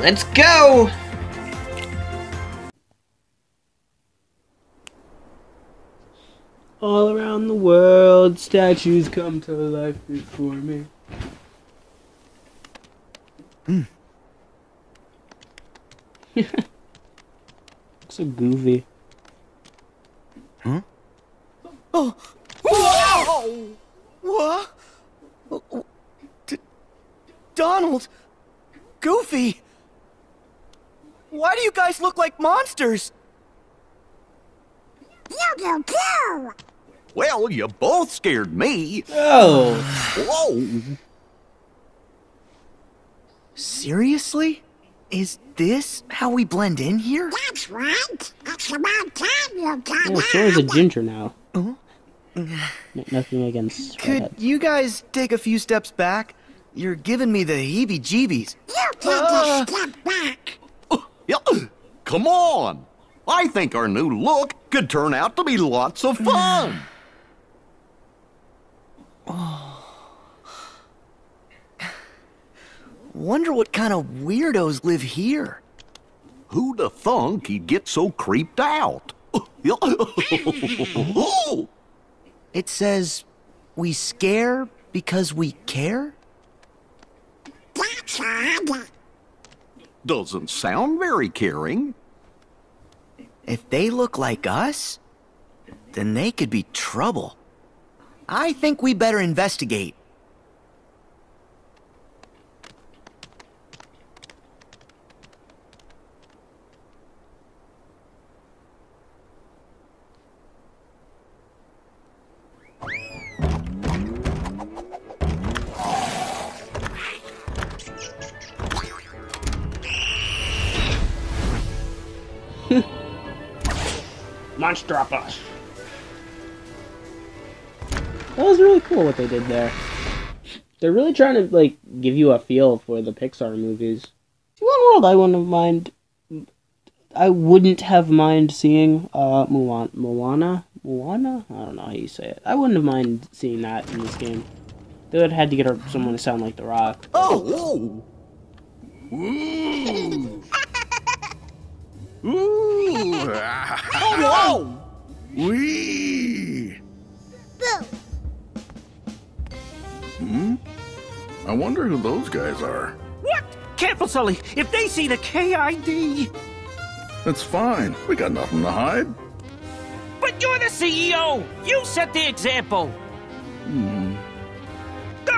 Let's go! All around the world, statues come to life before me. Hmm. so goofy. Huh? Oh! Whoa! What? Donald! Goofy! Why do you guys look like monsters? You do too! Well, you both scared me. Oh! Whoa! Seriously? Is this how we blend in here? That's right! It's about time you got Oh, Sora's a ginger now. Oh? Nothing against Could redheads. you guys take a few steps back? You're giving me the heebie-jeebies. You take Ah. a step back! Yeah, Come on. I think our new look could turn out to be lots of fun. Wonder what kind of weirdos live here. Who'd have thunk he'd get so creeped out? It says, we scare because we care? That's odd! Doesn't sound very caring. If they look like us, then they could be trouble. I think we better investigate. Monstropolis. That was really cool what they did there. They're really trying to like give you a feel for the Pixar movies. See, One world I wouldn't have mind. I wouldn't have mind seeing uh Mulan, Moana, Moana. I don't know how you say it. I wouldn't have mind seeing that in this game. They would have had to get someone to sound like The Rock. Oh, whoa. Ooh. Ooh. Oh, Wee. Boo! Hmm? I wonder who those guys are. What? Careful, Sully. If they see the KID. It's fine. We got nothing to hide. But you're the CEO. You set the example. Hmm.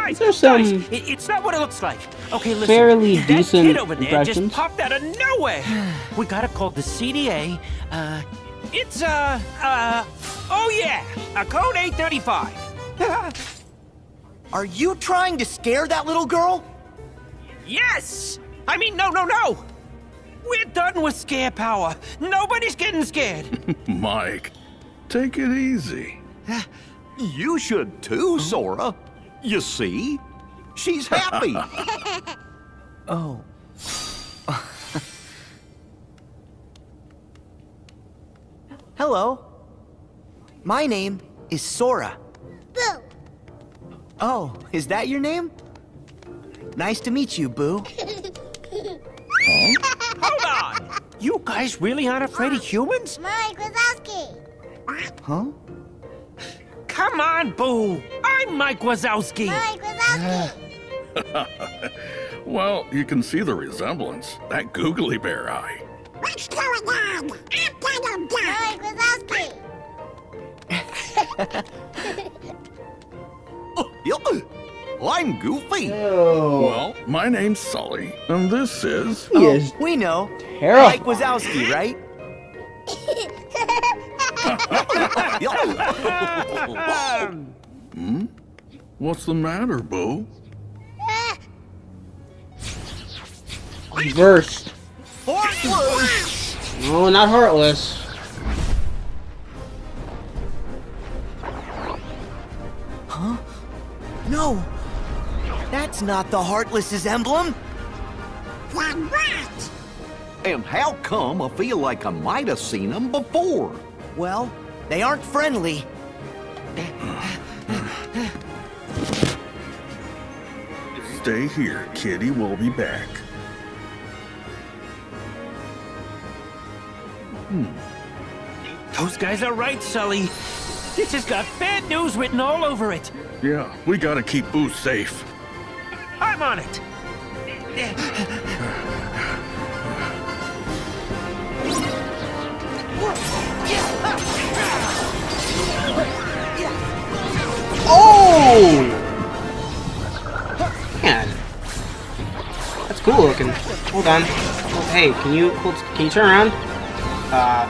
Guys, There's some guys, it- it's not what it looks like. Okay, listen. fairly that decent kid over there impressions. just popped out of nowhere. we gotta call the CDA. Uh, it's uh, uh, oh yeah, a code 835. Are you trying to scare that little girl? yes. I mean, no, no, no. We're done with scare power. Nobody's getting scared. Mike, take it easy. you should too, Sora. You see? She's happy. Oh. Hello. My name is Sora. Boo! Oh, is that your name? Nice to meet you, Boo. Hold on. You guys really aren't afraid of humans? Mike Wazowski! Huh? Come on, Boo. I'm Mike Wazowski. Mike Wazowski! Well, you can see the resemblance. That googly bear eye. What's going on? I'm Donald Duck! Mike Wazowski! Yeah, I'm Goofy. Well, my name's Sully, and this is. He is We know. terrible. Mike Wazowski, right? Hmm? What's the matter, Boo? Reversed. No, not heartless. Huh? No. That's not the Heartless's emblem. Then what? And how come I feel like I might have seen them before? Well, they aren't friendly. Stay here, kitty. We'll be back. Hmm. Those guys are right, Sully. This has got bad news written all over it. Yeah, we gotta keep Boo safe. I'm on it. Oh! Cool looking. Hold on. Hey, can you can you turn around? Uh.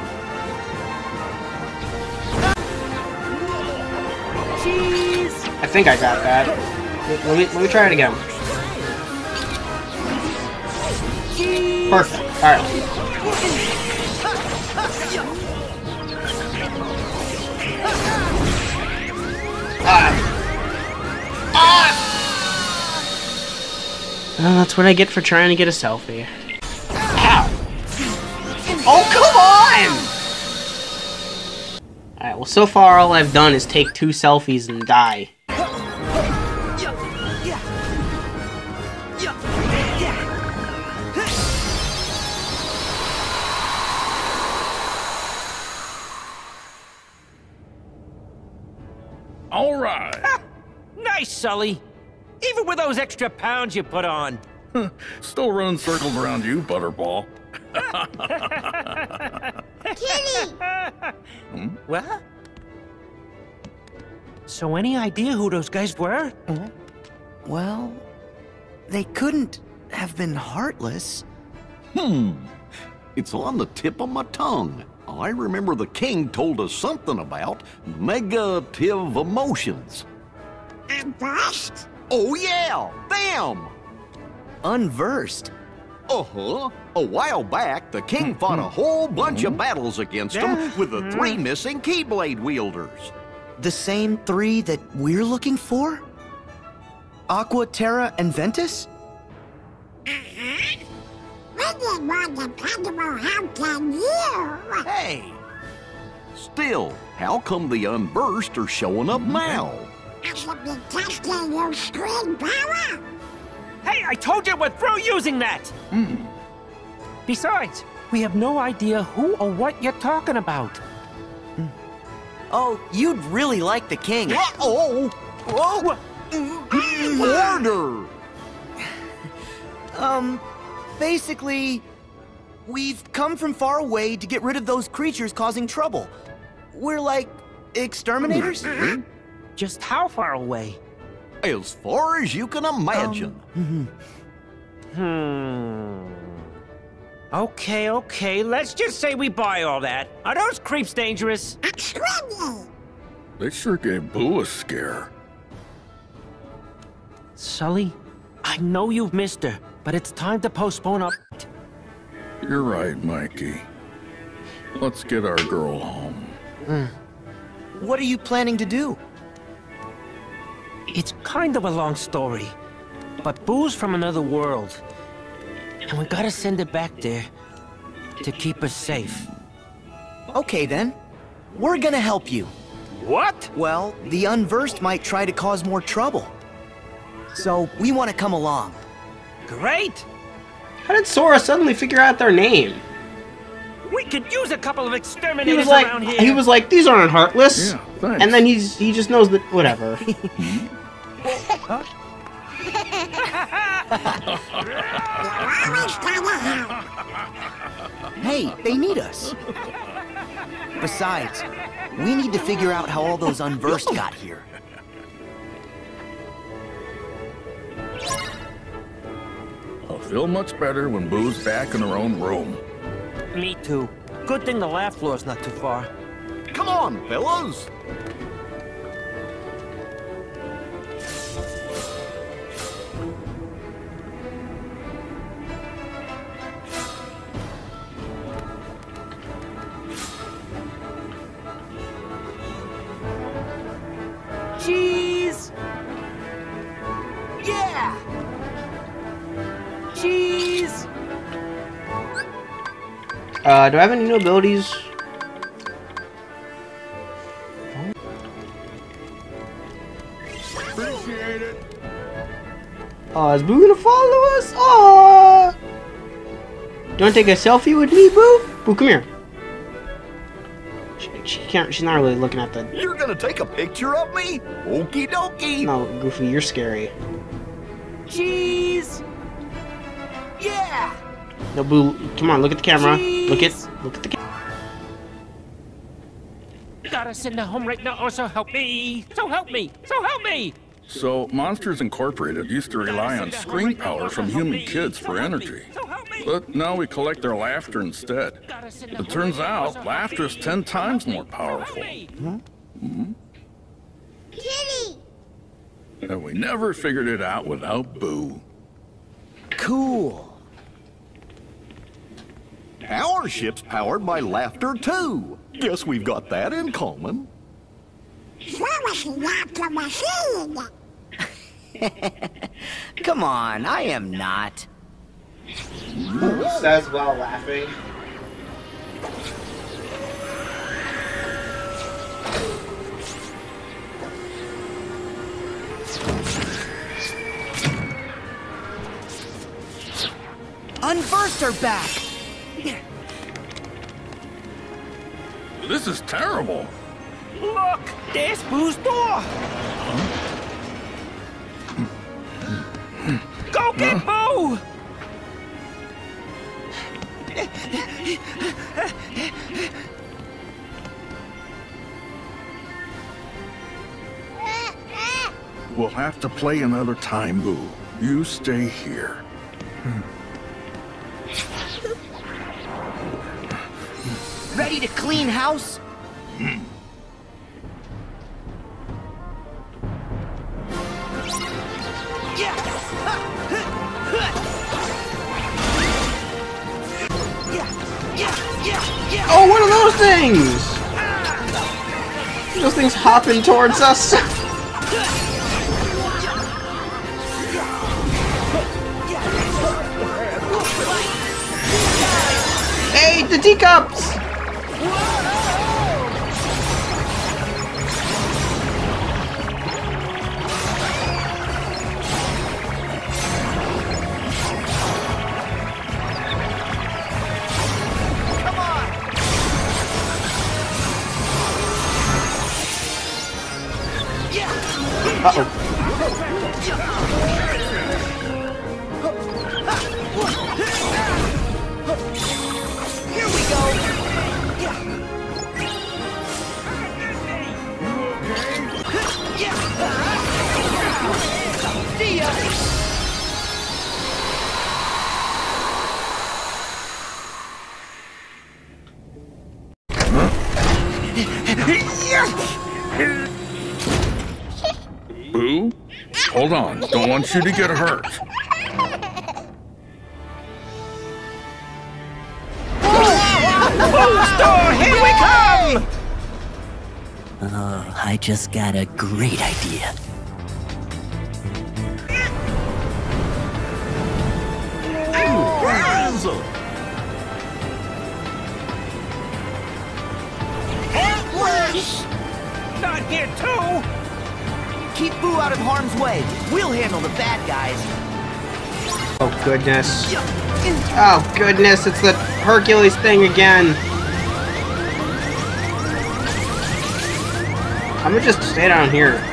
I think I got that. Let me let me try it again. Perfect. All right. Well, that's what I get for trying to get a selfie. Ow! Oh, come on! Alright, well, so far all I've done is take two selfies and die. All right. Nice, Sully. Even with those extra pounds you put on. Still running circles around you, Butterball. Kitty! What? So any idea who those guys were? Well, they couldn't have been heartless. Hmm. It's on the tip of my tongue. I remember the king told us something about negative emotions. I'm first. Oh, yeah! Them! Unversed. Uh huh. A while back, the king fought a whole bunch of battles against them with the three missing Keyblade wielders. The same three that we're looking for? Aqua, Terra, and Ventus? Uh-huh. When did more dependable help than you? Hey! Still, how come the Unversed are showing up now? I should be testing your scream power. Hey, I told you we're through using that! Hmm. Besides, we have no idea who or what you're talking about. Hmm. Oh, you'd really like the king. Uh-oh! Oh, Order! Um, basically, we've come from far away to get rid of those creatures causing trouble. We're like exterminators? Mm-hmm. Just how far away? As far as you can imagine. Um, mm-hmm. Hmm. Okay, okay, let's just say we buy all that. Are those creeps dangerous? Extremely. They sure gave Boo a scare. Sully, I know you've missed her, but it's time to postpone up. You're right, Mikey. Let's get our girl home. Hmm. What are you planning to do? It's kind of a long story, but Boo's from another world. And we gotta send it back there to keep us safe. Okay then. We're gonna help you. What? Well, the unversed might try to cause more trouble. So, we want to come along. Great! How did Sora suddenly figure out their name? We could use a couple of exterminators He exterminators was like, around here. he was like, these aren't heartless. Yeah, thanks. And then he's he just knows that whatever. Always. Hey, they need us. Besides, we need to figure out how all those unversed got here. I'll feel much better when Boo's back in her own room. Me too. Good thing the lab floor's not too far. Come on, fellas! Uh, do I have any new abilities? Appreciate it. Oh, is Boo gonna follow us? Aww. Don't take a selfie with me, Boo? Boo, come here. She can't. She's not really looking at the. You're gonna take a picture of me? Okie dokie. No, Goofy, you're scary. Cheese! Yeah! No, Boo, come on, look at the camera. Look at, look at the camera. Gotta send her home right now, or so help me. So help me. So help me. So, Monsters Incorporated used to rely on scream power oh, from human kids for energy. So help me. But now we collect their laughter instead. Gotta send her It turns right now, or so out laughter is 10 times more powerful. So help. Hmm? Kitty! And we never figured it out without Boo. Cool. Our ship's powered by laughter too. Guess we've got that in common. So is not machine! Come on, I am not. Says while laughing. Unburst her back! This is terrible. Look, there's Boo's door. Go get Boo. We'll have to play another time, Boo. You stay here. Ready clean house? Oh, what are those things? Those things hopping towards us. Hey, the teacups! Uh-oh. Hold on. Don't want you to get hurt. Door, here we come. Oh, I just got a great idea. Ransom! Not here too. Keep Boo out of harm's way. We'll handle the bad guys. Oh, goodness. Oh, goodness, it's the Hercules thing again. I'm gonna just stay down here.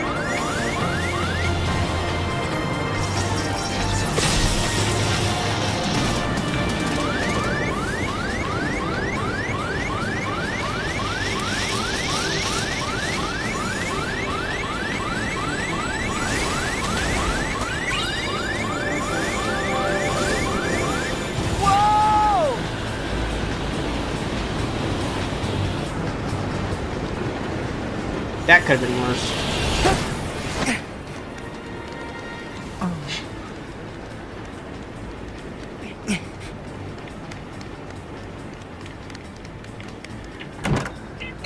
That could have been worse.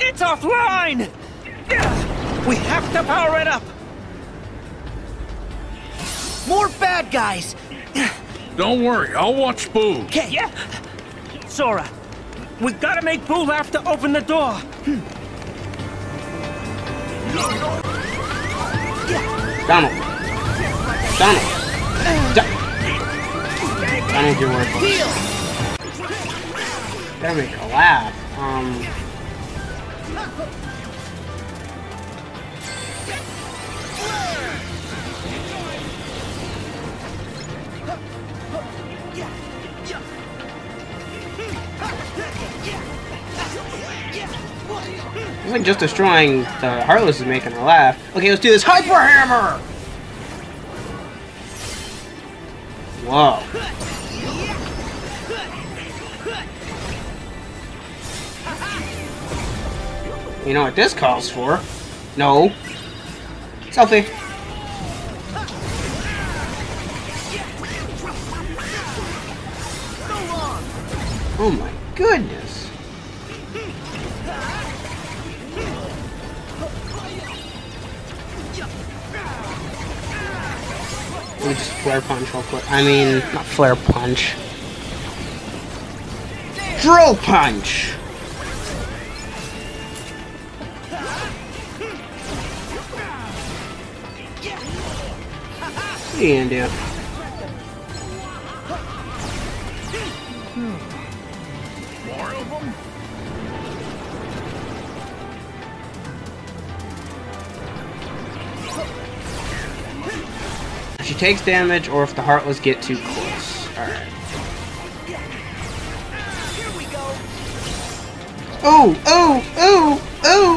It's offline. We have to power it up. More bad guys! Don't worry. I'll watch Boo. Okay, Yeah. Sora, we gotta make Boo laugh to open the door. Donald. Donald. Do- Donald, you're worthless. Gotta make her laugh. Um. It's like just destroying the Heartless is making her laugh. Okay, let's do this Hyper Hammer! Whoa. You know what this calls for? No. Selfie. Oh my goodness. Let me just flare punch real quick. I mean, not flare punch. Drill punch! What are you gonna do? She takes damage or if the Heartless get too close. Alright. Oh, oh, oh, oh, oh!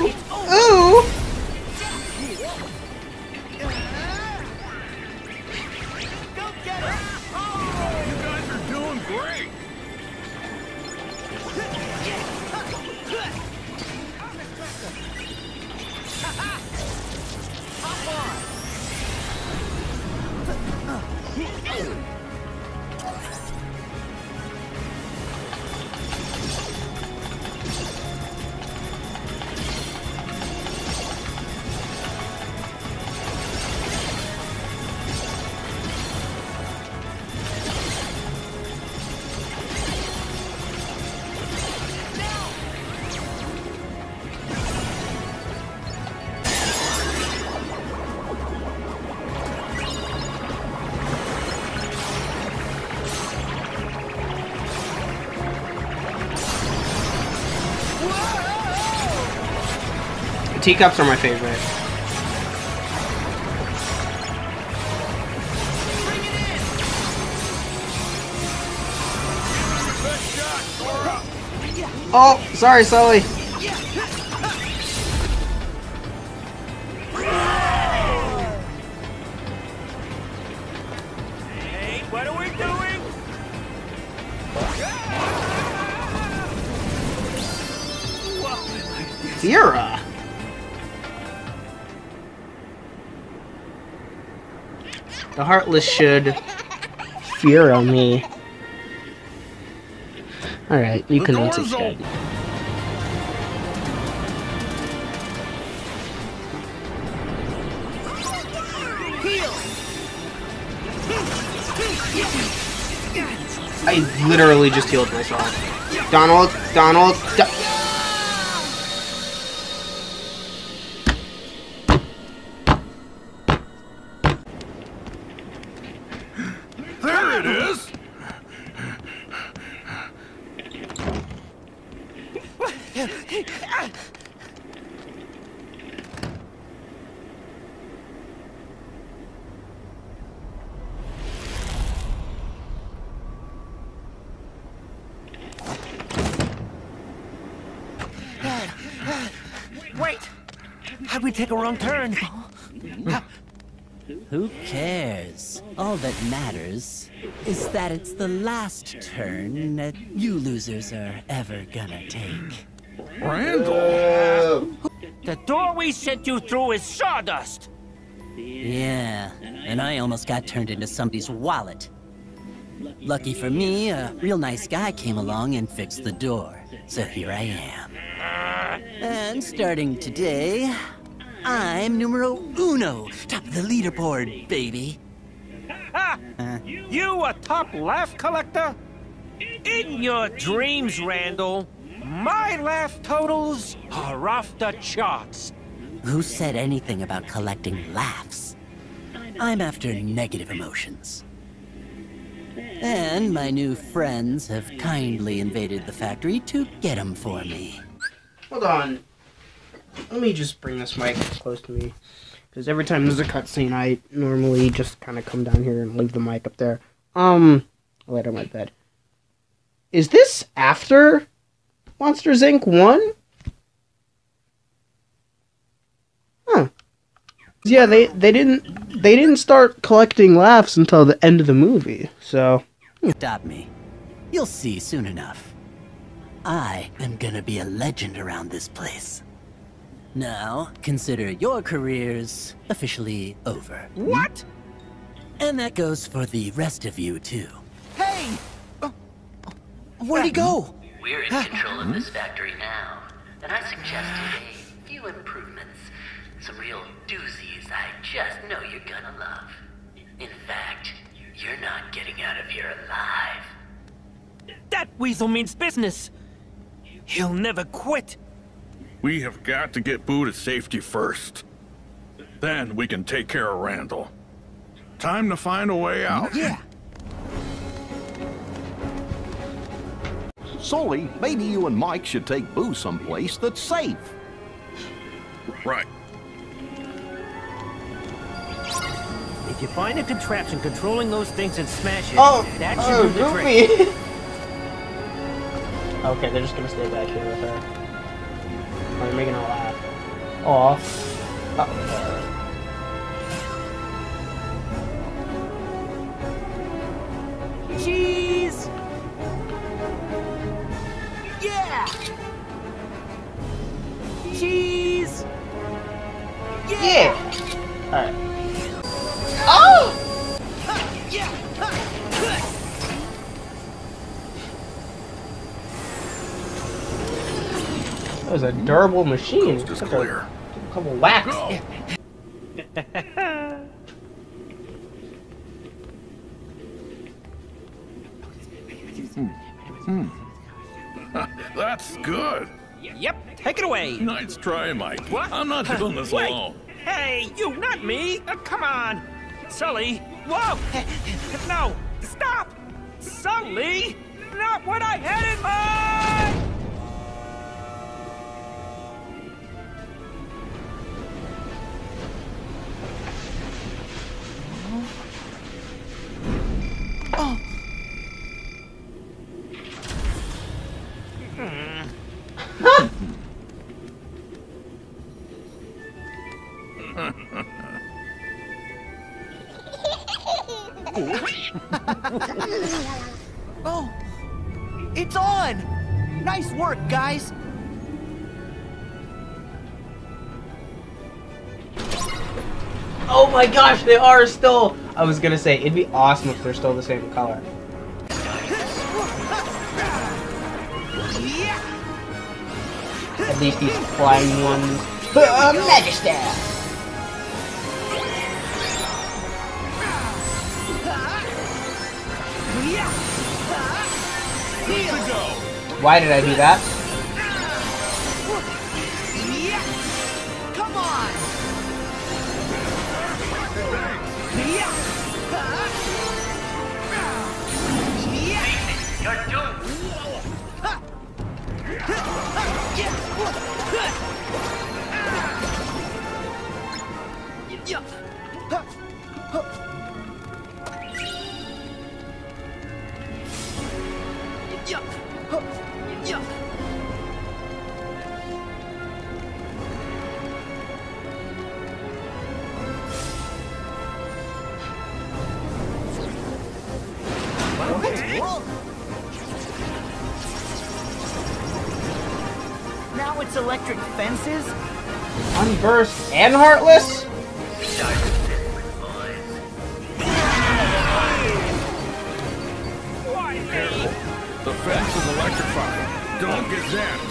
Teacups are my favorite. Oh, sorry, Sully. Hey, what are we doing? Zira. The Heartless should fear me. Alright, you The can door's unsubscribe. I literally just healed myself. Donald, Donald, Do- wrong turn? Who cares? All that matters is that it's the last turn that you losers are ever gonna take. Randall. The door we sent you through is sawdust! Yeah, and I almost got turned into somebody's wallet. Lucky for me, a real nice guy came along and fixed the door. So here I am. And starting today, I'm numero uno, top of the leaderboard, baby. Ha! You a top laugh collector? In your dreams, Randall. My laugh totals are off the charts. Who said anything about collecting laughs? I'm after negative emotions. And my new friends have kindly invaded the factory to get 'em for me. Hold on. Let me just bring this mic close to me. Because every time there's a cutscene, I normally just kind of come down here and leave the mic up there. Um, it on my bed. Is this after Monsters Inc. 1? Huh. Yeah, they, they didn't they didn't start collecting laughs until the end of the movie. So Stop me. You'll see soon enough. I am gonna be a legend around this place. Now, consider your careers officially over. What? And that goes for the rest of you, too. Hey! Uh, where'd he go? We're in control of this factory now, and I suggested a few improvements. Some real doozies I just know you're gonna love. In fact, you're not getting out of here alive. That weasel means business. He'll never quit. We have got to get Boo to safety first. Then we can take care of Randall. Time to find a way out. Yeah. Sully, maybe you and Mike should take Boo someplace that's safe. Right. If you find a contraption controlling those things and smash it, Oh, that should oh, do the trick. Okay, they're just gonna stay back here with her. Oh, they're making her laugh. Aw. Uh, Cheese! Yeah! Cheese! yeah. Alright. Was a durable machine. Coast is Took a clear. couple whacks. Go! That's good. Yep, take it away. Nice try, Mike. What? I'm not doing this Wait. alone. Hey, you, not me. Uh, come on. Sully. Whoa. No, stop. Sully. Not what I had in mind. Gosh, they are still. I was gonna say it'd be awesome if they're still the same color. At least these flying ones. Uh, Magister. Why did I do that? Now it's electric fences? Unversed and heartless? The fence is electrified. Don't get zapped.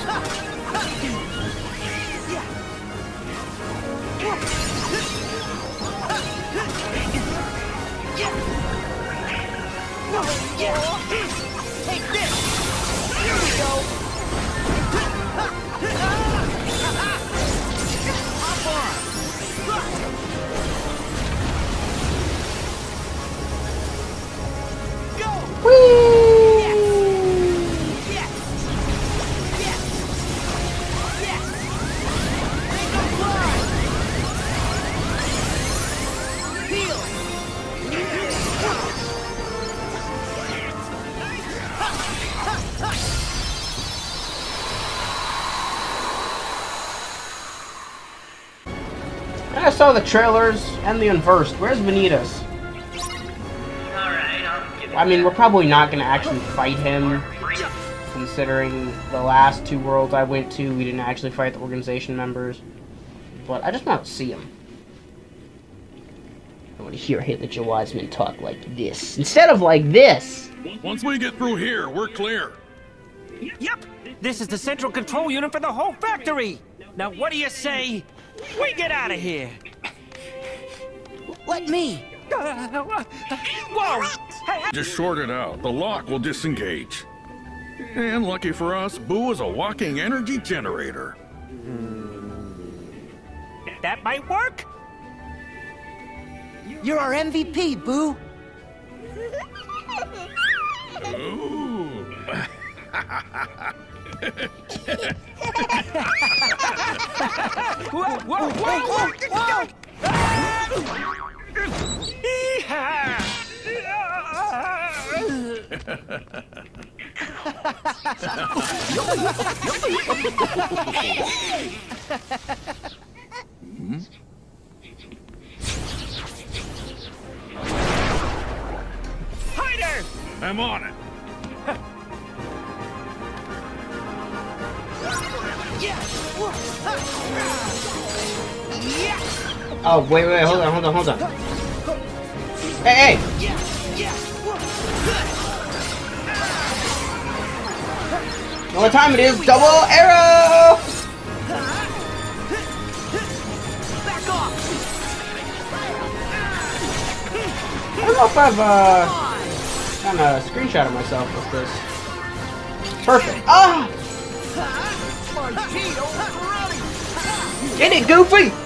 Take saw the trailers and the Unversed. Where's Vanitas? I mean, we're probably not going to actually fight him, considering the last two worlds I went to, we didn't actually fight the organization members. But I just want to see him. I want to hear Haley Joel Osment talk like this, instead of like this! Once we get through here, we're clear. Yep, this is the central control unit for the whole factory. Now, what do you say? We get out of here. Let me. Whoa! Just short it out. The lock will disengage. And lucky for us, Boo is a walking energy generator. Hmm. that might work. You're our MVP, Boo. Ooh. Whoa, whoa, whoa, whoa, whoa! Ah! Hider! I'm on it. Oh, wait, wait, hold on, hold on, hold on. Hey, hey! Know what time it is? Double arrow! I don't know if I've uh done a screenshot of myself with this. Perfect. Ah! Get it, Goofy!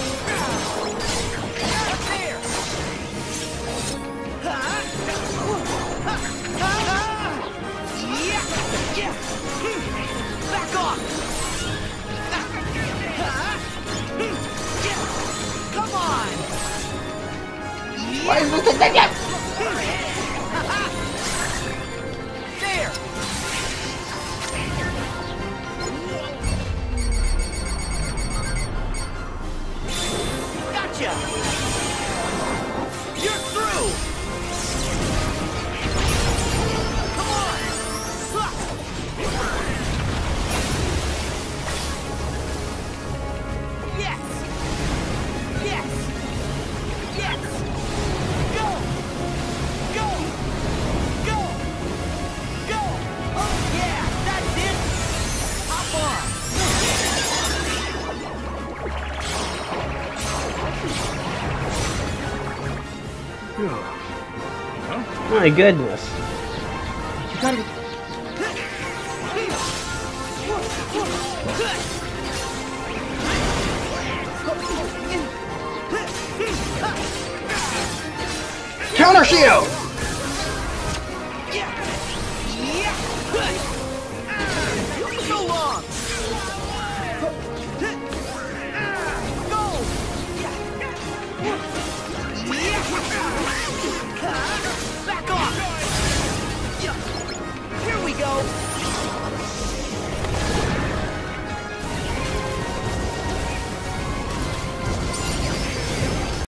My goodness.